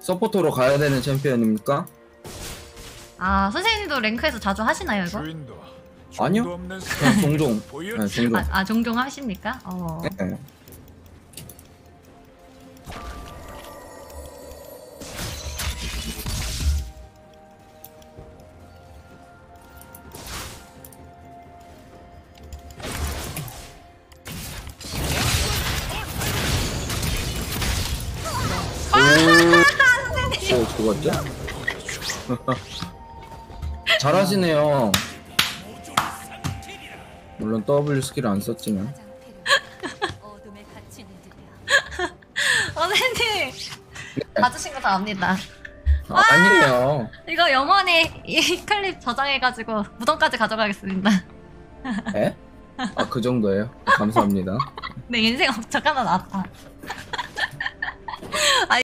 서포터로 가야 되는 챔피언입니까? 아 선생님도 랭크에서 자주 하시나요 이거? 주인도 아니요. 그냥 종종. 네, 종종. 아, 아 종종 하십니까? 어. 네. 어, 죽었죠? 잘하시네요. 물론 W 스킬 안 썼지만. 선생님 봐주신 거 다 압니다. 아, 아니에요. 이거 영원히 이 클립 저장해가지고 무덤까지 가져가겠습니다. 에? 아, 그 정도예요? 감사합니다. 내 인생 업적 하나 나왔다.